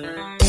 Bye.